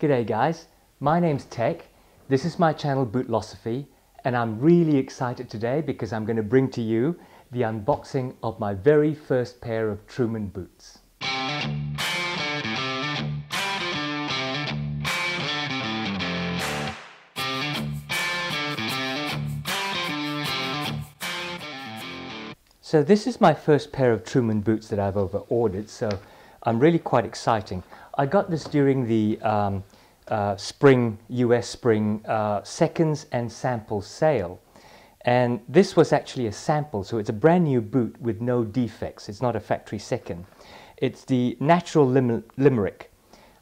G'day guys, my name's Tech. This is my channel Bootlosophy and I'm really excited today because I'm going to bring to you the unboxing of my very first pair of Truman boots. So this is my first pair of Truman boots that I've over ordered, so I'm really quite exciting. I got this during the um, uh, spring, US spring uh, seconds and samples sale. And this was actually a sample, so it's a brand new boot with no defects. It's not a factory second. It's the Natural Lim Limerick.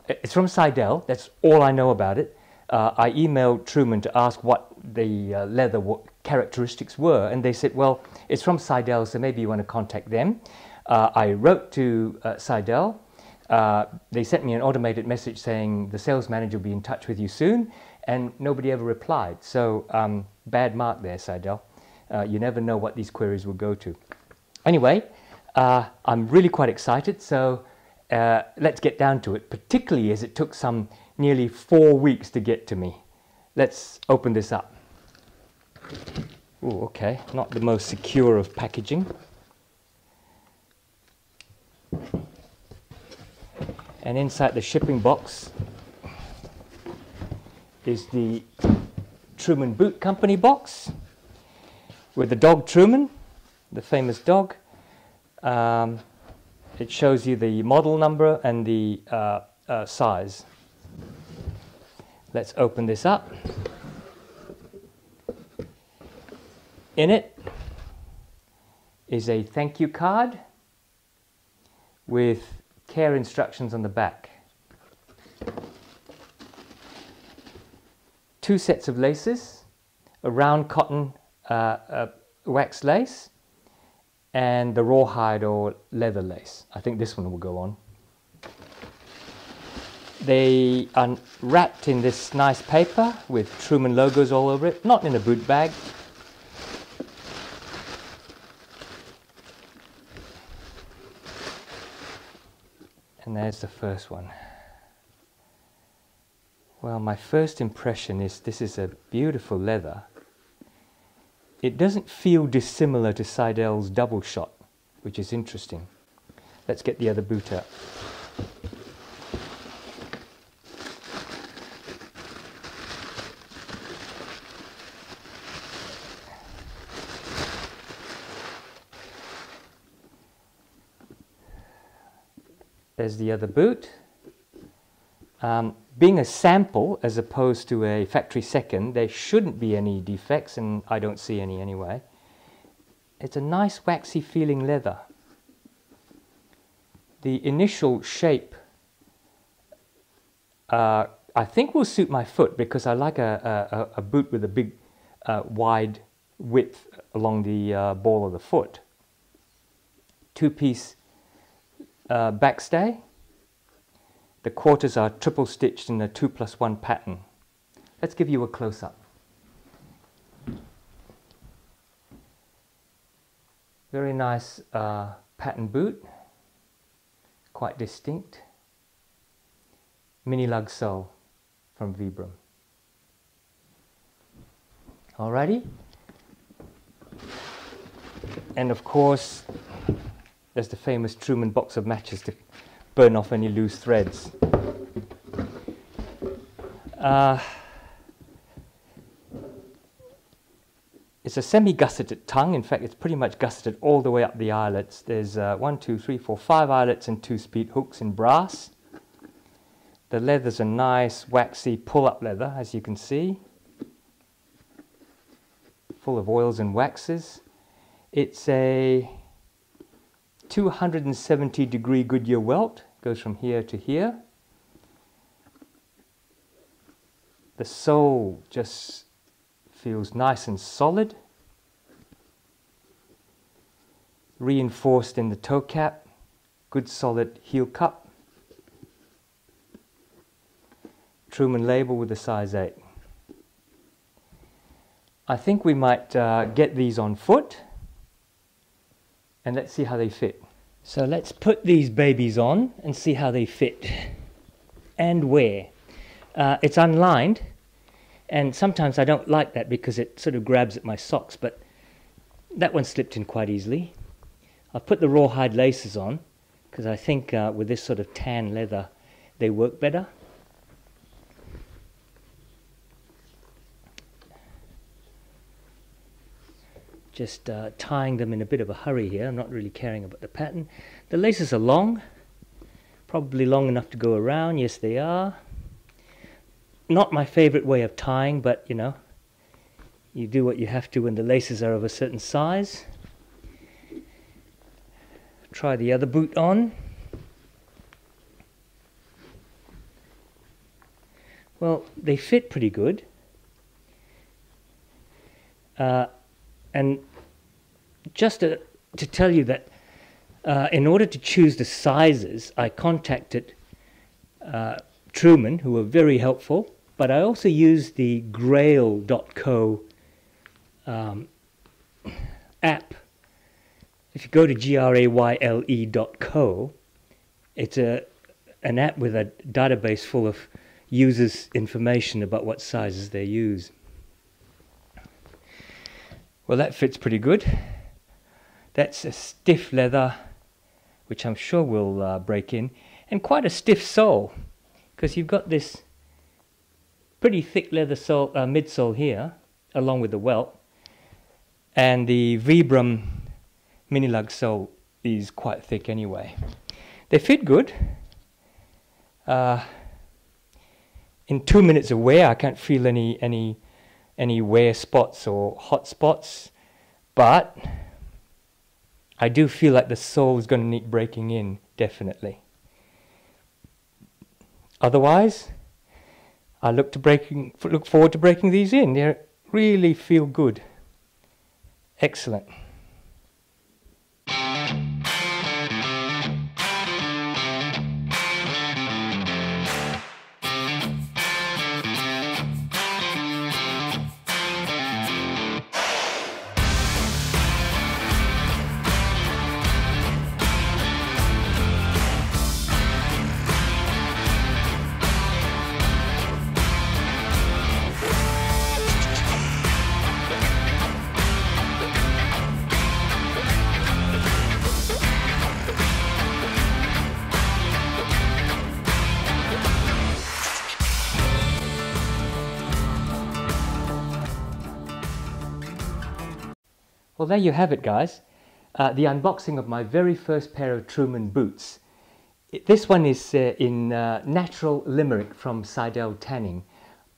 It's from Seidel, that's all I know about it. Uh, I emailed Truman to ask what the uh, leather characteristics were, and they said, well, it's from Seidel, so maybe you want to contact them. Uh, I wrote to uh, Seidel. Uh, they sent me an automated message saying the sales manager will be in touch with you soon, and nobody ever replied. So, um, bad mark there, Seidel. Uh, you never know what these queries will go to. Anyway, uh, I'm really quite excited, so uh, let's get down to it, particularly as it took some nearly four weeks to get to me. Let's open this up. Oh, okay, not the most secure of packaging. And inside the shipping box is the Truman Boot Company box with the dog Truman, the famous dog. Um, it shows you the model number and the uh, uh, size. Let's open this up. In it is a thank you card with care instructions on the back. Two sets of laces, a round cotton uh, uh, wax lace, and the rawhide or leather lace. I think this one will go on. They are wrapped in this nice paper with Truman logos all over it, not in a boot bag. And there's the first one. Well, my first impression is this is a beautiful leather. It doesn't feel dissimilar to Seidel's double shot, which is interesting. Let's get the other boot out. There's the other boot. Um, being a sample as opposed to a factory second, there shouldn't be any defects, and I don't see any anyway. It's a nice waxy feeling leather. The initial shape uh, I think will suit my foot because I like a, a, a boot with a big uh, wide width along the uh, ball of the foot. Two-piece uh, backstay the quarters are triple stitched in a 2 plus 1 pattern. Let's give you a close-up. Very nice uh, pattern boot, quite distinct. Mini lug sole from Vibram. Alrighty. And of course, there's the famous Truman box of matches to burn off any loose threads. Uh, it's a semi-gusseted tongue. In fact, it's pretty much gusseted all the way up the eyelets. There's uh, one, two, three, four, five eyelets and two speed hooks in brass. The leather's a nice, waxy pull-up leather, as you can see, full of oils and waxes. It's a 270 degree Goodyear welt, goes from here to here. The sole just feels nice and solid, reinforced in the toe cap, good solid heel cup. Truman label with a size 8. I think we might uh, get these on foot and let's see how they fit. So let's put these babies on and see how they fit and wear. Uh, it's unlined, and sometimes I don't like that because it sort of grabs at my socks, but that one slipped in quite easily. I've put the rawhide laces on because I think uh, with this sort of tan leather they work better. Just uh, tying them in a bit of a hurry here. I'm not really caring about the pattern. The laces are long, probably long enough to go around. Yes, they are. Not my favorite way of tying, but you know, you do what you have to when the laces are of a certain size. Try the other boot on. Well, they fit pretty good. Uh, and just to, to tell you that uh, in order to choose the sizes, I contacted uh, Truman, who were very helpful, but I also used the grayle.co um, app. If you go to grayle.co, it's a, an app with a database full of users' information about what sizes they use. Well, that fits pretty good. That's a stiff leather, which I'm sure will uh, break in, and quite a stiff sole, because you've got this pretty thick leather sole, uh, midsole here, along with the welt, and the Vibram mini lug sole is quite thick anyway. They fit good. Uh, in two minutes of wear, I can't feel any any any wear spots or hot spots, but I do feel like the sole is going to need breaking in, definitely. Otherwise, I look to breaking look forward to breaking these in. They really feel good. Excellent. Well, there you have it, guys. Uh, the unboxing of my very first pair of Truman boots. This one is uh, in uh, natural Limerick from Seidel Tanning.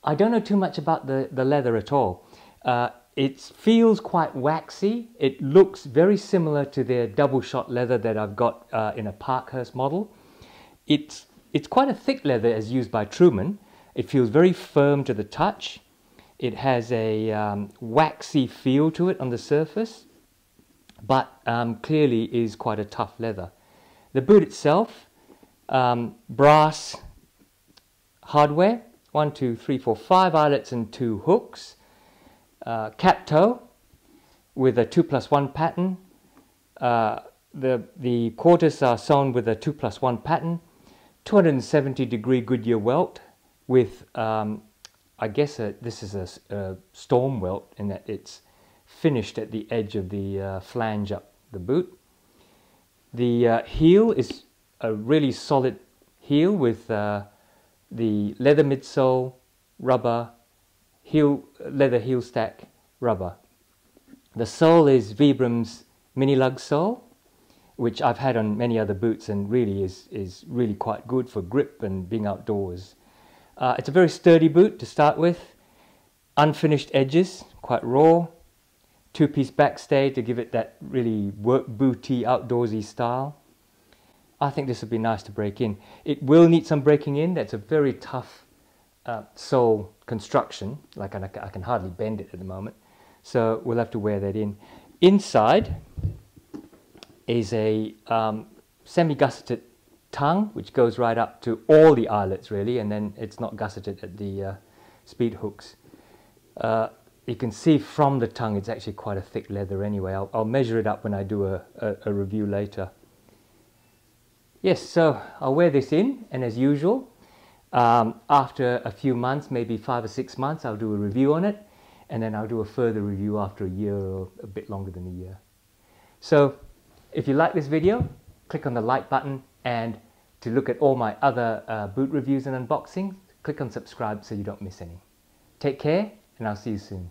I don't know too much about the, the leather at all. Uh, it feels quite waxy. It looks very similar to the double shot leather that I've got uh, in a Parkhurst model. It's, it's quite a thick leather as used by Truman. It feels very firm to the touch. It has a um, waxy feel to it on the surface, but um, clearly is quite a tough leather. The boot itself, um, brass hardware, one, two, three, four, five eyelets and two hooks. Uh, cap toe with a 2 plus 1 pattern. Uh, the, the quarters are sewn with a 2 plus 1 pattern. 270 degree Goodyear welt with um, I guess a, this is a, a, storm welt in that it's finished at the edge of the uh, flange up the boot. The uh, heel is a really solid heel with uh, the leather midsole, rubber, heel, leather heel stack, rubber. The sole is Vibram's mini lug sole, which I've had on many other boots and really is, is really quite good for grip and being outdoors. Uh, it's a very sturdy boot to start with. Unfinished edges, quite raw. Two-piece backstay to give it that really work booty, outdoorsy style. I think this would be nice to break in. It will need some breaking in. That's a very tough uh, sole construction. Like I, I can hardly bend it at the moment. So we'll have to wear that in. Inside is a um, semi-gusseted tongue, which goes right up to all the eyelets really, and then it's not gusseted at the uh, speed hooks. Uh, you can see from the tongue it's actually quite a thick leather anyway. I'll, I'll measure it up when I do a, a, a, review later. Yes, so I'll wear this in, and as usual, Um, after a few months, maybe five or six months, I'll do a review on it, and then I'll do a further review after a year or a bit longer than a year. So if you like this video, click on the like button, and to look at all my other uh, boot reviews and unboxings, click on subscribe so you don't miss any. Take care, and I'll see you soon.